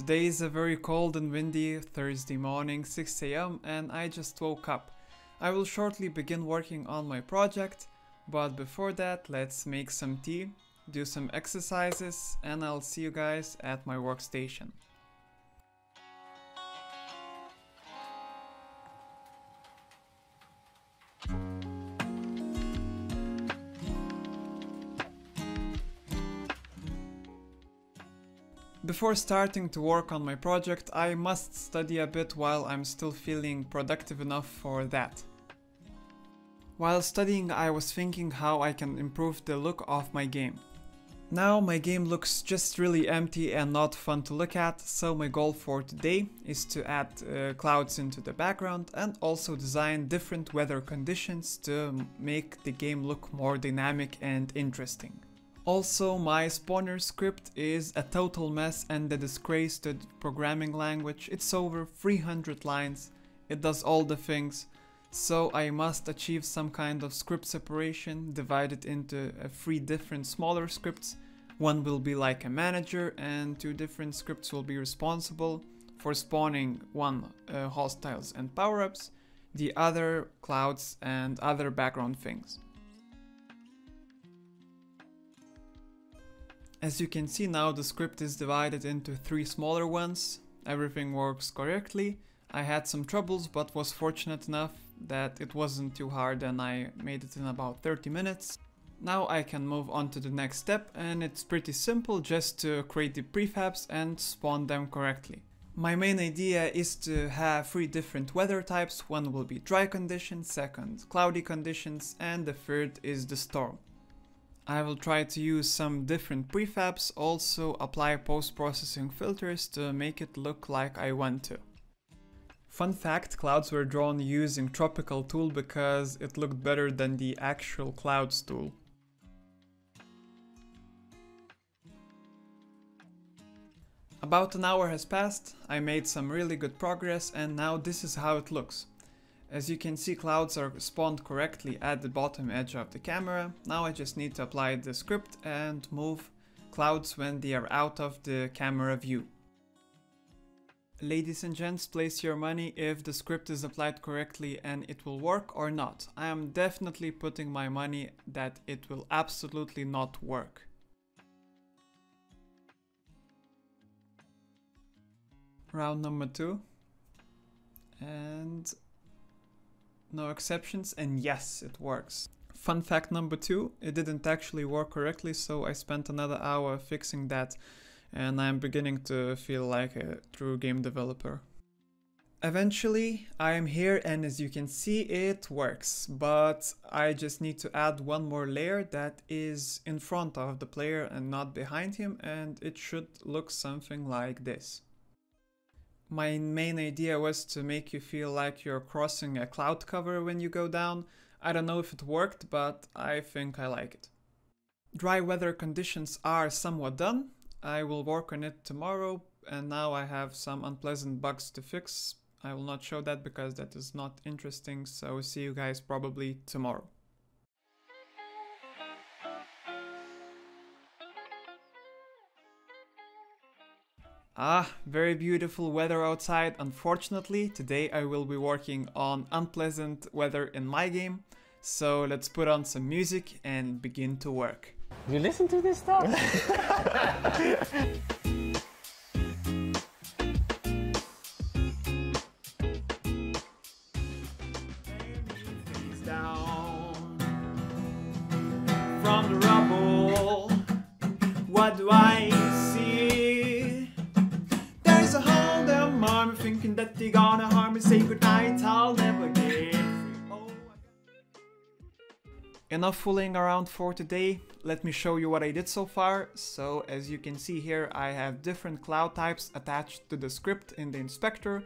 Today is a very cold and windy Thursday morning, 6am, and I just woke up. I will shortly begin working on my project, but before that, let's make some tea, do some exercises, and I'll see you guys at my workstation. Before starting to work on my project, I must study a bit while I'm still feeling productive enough for that. While studying, I was thinking how I can improve the look of my game. Now my game looks just really empty and not fun to look at, so my goal for today is to add uh, clouds into the background and also design different weather conditions to make the game look more dynamic and interesting. Also, my spawner script is a total mess and a disgrace to the programming language. It's over 300 lines, it does all the things, so I must achieve some kind of script separation divided into uh, three different smaller scripts. One will be like a manager and two different scripts will be responsible for spawning one uh, hostiles and power-ups, the other clouds and other background things. As you can see now the script is divided into three smaller ones. Everything works correctly. I had some troubles but was fortunate enough that it wasn't too hard and I made it in about 30 minutes. Now I can move on to the next step and it's pretty simple just to create the prefabs and spawn them correctly. My main idea is to have three different weather types, one will be dry conditions, second cloudy conditions and the third is the storm. I will try to use some different prefabs, also apply post-processing filters to make it look like I want to. Fun fact, clouds were drawn using Tropical tool because it looked better than the actual clouds tool. About an hour has passed, I made some really good progress and now this is how it looks. As you can see clouds are spawned correctly at the bottom edge of the camera. Now I just need to apply the script and move clouds when they are out of the camera view. Ladies and gents, place your money if the script is applied correctly and it will work or not. I am definitely putting my money that it will absolutely not work. Round number two. No exceptions, and yes, it works. Fun fact number two, it didn't actually work correctly, so I spent another hour fixing that, and I'm beginning to feel like a true game developer. Eventually, I am here and as you can see it works, but I just need to add one more layer that is in front of the player and not behind him and it should look something like this. My main idea was to make you feel like you're crossing a cloud cover when you go down. I don't know if it worked, but I think I like it. Dry weather conditions are somewhat done. I will work on it tomorrow and now I have some unpleasant bugs to fix. I will not show that because that is not interesting, so see you guys probably tomorrow. Ah, very beautiful weather outside. Unfortunately, today I will be working on unpleasant weather in my game. So let's put on some music and begin to work. You listen to this stuff? From the rubble, what do I see? Goodnight, I'll never get free. Oh, Enough fooling around for today. Let me show you what I did so far. So as you can see here, I have different cloud types attached to the script in the inspector.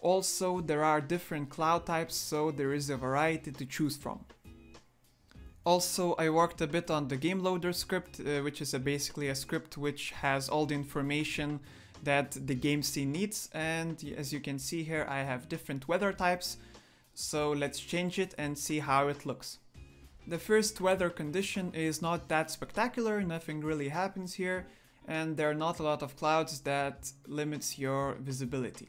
Also, there are different cloud types, so there is a variety to choose from. Also, I worked a bit on the game loader script, uh, which is a basically a script which has all the information that the game scene needs. And as you can see here, I have different weather types. So let's change it and see how it looks. The first weather condition is not that spectacular, nothing really happens here. and there are not a lot of clouds that limits your visibility.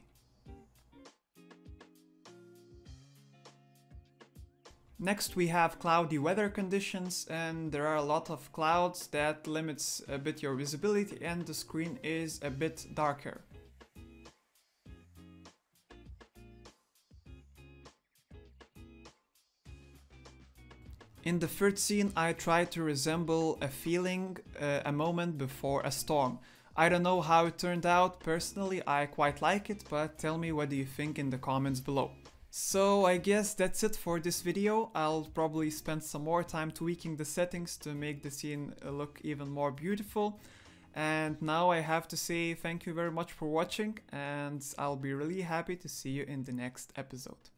Next we have cloudy weather conditions and there are a lot of clouds that limits a bit your visibility and the screen is a bit darker. In the third scene I try to resemble a feeling, uh, a moment before a storm. I don't know how it turned out, personally I quite like it, but tell me what do you think in the comments below. So I guess that's it for this video. I'll probably spend some more time tweaking the settings to make the scene uh, look even more beautiful. And now I have to say thank you very much for watching and I'll be really happy to see you in the next episode.